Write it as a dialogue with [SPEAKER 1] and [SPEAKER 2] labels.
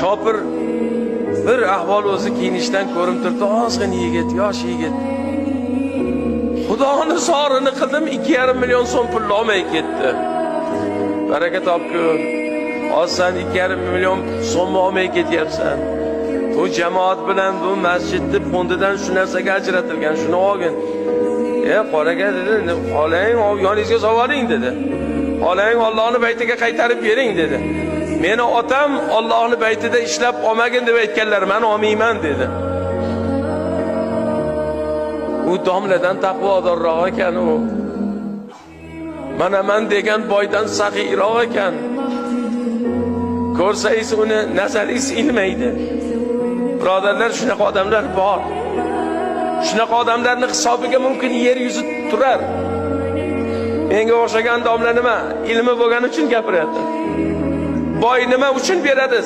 [SPEAKER 1] shopir bir ahvol o'zi kiyinishdan ko'rinib turibdi. Ozg'ina yigit yosh yigit. Xudoni sorini qildim ikki yarim million so'm pulni olmay ketdi. Baraka topkur ozsan ikki yarim million so'mni olmay ketyapsan. Bu jamoat bilan bu masjidni fondidan shu narsaga ajratilgan shuni olgin. E qoraga dedi xohlang yoningizga solib oling dedi. Xohlang ollohni baytiga qaytarib bering dedi. Meni otam ollohni baytida ishlab olmagin deb aytganlar man olmayman dedi. U domladan taqvodorroq ekan u. Mana man degan boydan saxiyroq ekan. Ko'rsangiz uni nazaringiz ilmaydi. Birodarlar shunaqa odamlar bor. Shunaqa odamlarni hisobiga mumkin yer yuzi turar. Menga o'xshagan domla nima? Ilmi bo'lgani uchun gapiryapti. Boy nima uchun beradi?